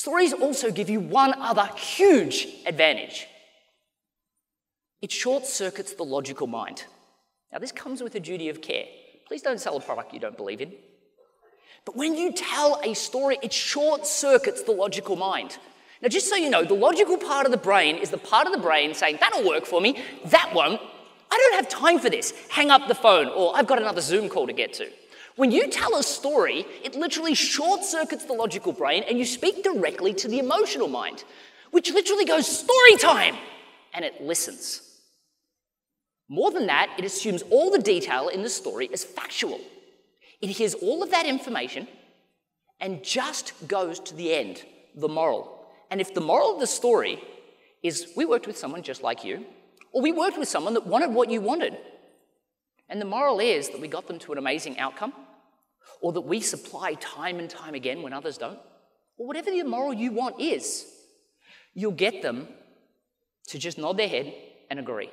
Stories also give you one other huge advantage it short circuits the logical mind. Now, this comes with a duty of care. Please don't sell a product you don't believe in. But when you tell a story, it short circuits the logical mind. Now, just so you know, the logical part of the brain is the part of the brain saying, that'll work for me, that won't. I don't have time for this. Hang up the phone, or I've got another Zoom call to get to. When you tell a story, it literally short circuits the logical brain and you speak directly to the emotional mind, which literally goes, story time, and it listens. More than that, it assumes all the detail in the story as factual. It hears all of that information and just goes to the end, the moral. And if the moral of the story is we worked with someone just like you, or we worked with someone that wanted what you wanted, and the moral is that we got them to an amazing outcome, or that we supply time and time again when others don't, or whatever the moral you want is, you'll get them to just nod their head and agree.